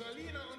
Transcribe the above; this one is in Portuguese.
Rosalina.